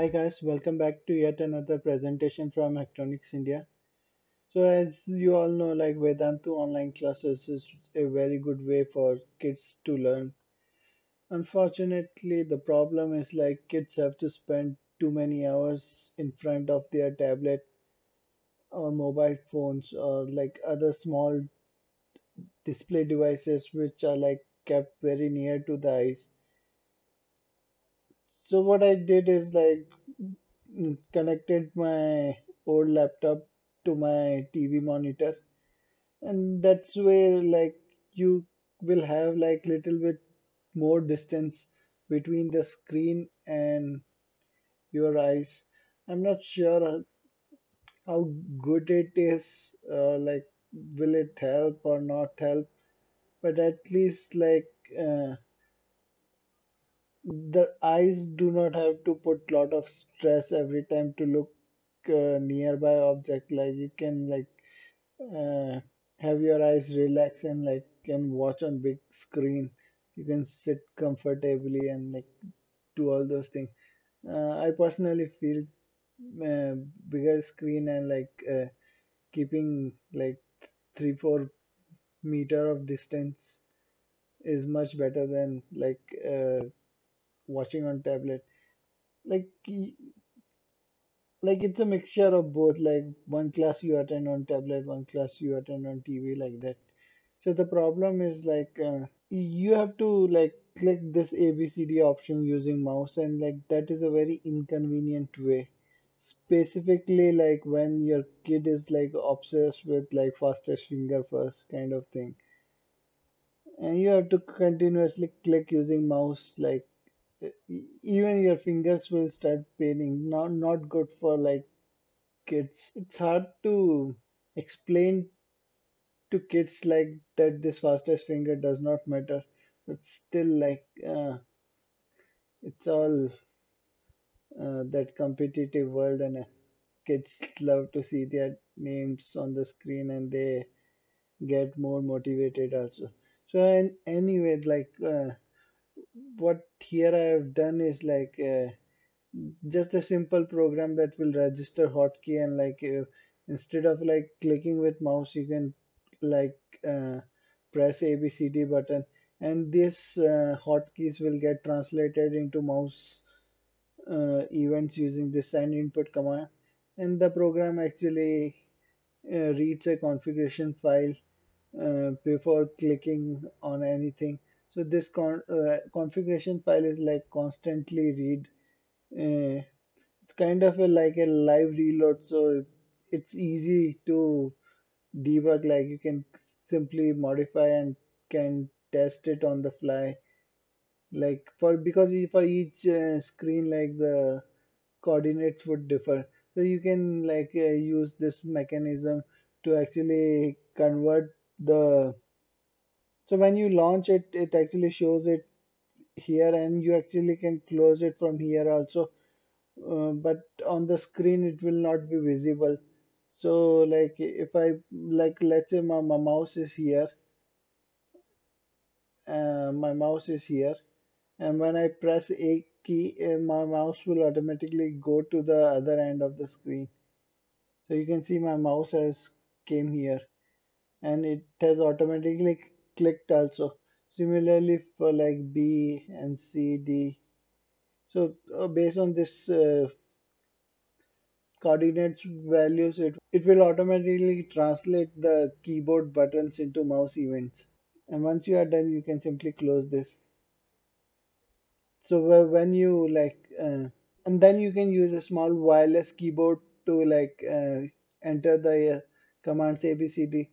Hi guys, welcome back to yet another presentation from Hacktronics India. So as you all know, like Vedantu online classes is a very good way for kids to learn. Unfortunately, the problem is like kids have to spend too many hours in front of their tablet or mobile phones or like other small display devices which are like kept very near to the eyes. So what I did is like mm, connected my old laptop to my TV monitor and that's where like you will have like little bit more distance between the screen and your eyes. I'm not sure how good it is, uh, like will it help or not help, but at least like uh, the eyes do not have to put lot of stress every time to look uh, nearby object. Like you can like uh, have your eyes relax and like can watch on big screen. You can sit comfortably and like do all those things. Uh, I personally feel uh, bigger screen and like uh, keeping like three four meter of distance is much better than like uh, watching on tablet. Like like it's a mixture of both. Like one class you attend on tablet, one class you attend on TV, like that. So the problem is like uh, you have to like click this ABCD option using mouse and like that is a very inconvenient way. Specifically like when your kid is like obsessed with like fastest finger first kind of thing. And you have to continuously click using mouse like even your fingers will start paining. Not not good for like kids. It's hard to explain to kids like that this fastest finger does not matter but still like uh, it's all uh, that competitive world and uh, kids love to see their names on the screen and they get more motivated also so and anyway like uh, what here I have done is like uh, just a simple program that will register hotkey and like uh, instead of like clicking with mouse you can like uh, press ABCD button and this uh, hotkeys will get translated into mouse uh, events using this send input command. And the program actually uh, reads a configuration file uh, before clicking on anything so this con uh, configuration file is like constantly read. Uh, it's kind of a, like a live reload so it's easy to debug like you can simply modify and can test it on the fly. Like for because for each uh, screen like the coordinates would differ. So you can like uh, use this mechanism to actually convert the so when you launch it it actually shows it here and you actually can close it from here also. Uh, but on the screen it will not be visible. So like if I like let's say my, my mouse is here uh, my mouse is here and when I press a key uh, my mouse will automatically go to the other end of the screen. So you can see my mouse has came here and it has automatically clicked also. Similarly for like B and C D. So uh, based on this uh, coordinates values it, it will automatically translate the keyboard buttons into mouse events. And once you are done you can simply close this. So when you like uh, and then you can use a small wireless keyboard to like uh, enter the uh, commands abcd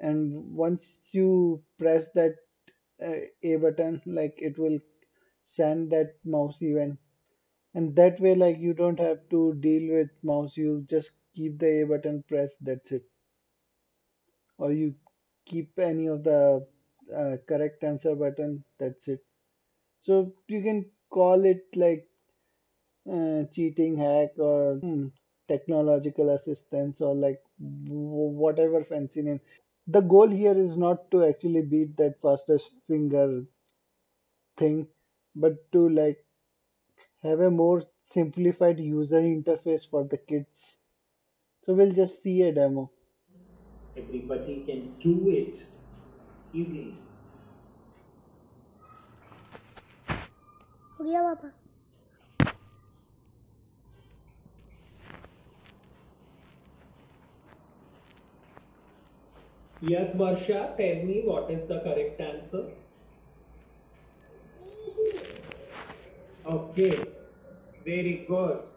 and once you press that uh, a button like it will send that mouse event. And that way like you don't have to deal with mouse. You just keep the a button pressed that's it. Or you keep any of the uh, correct answer button that's it. So you can call it like uh, cheating hack or hmm, technological assistance or like whatever fancy name the goal here is not to actually beat that fastest finger thing but to like have a more simplified user interface for the kids. So we'll just see a demo. Everybody can do it easily. Okay, Papa. Yes, Varsha, tell me what is the correct answer? Okay, very good.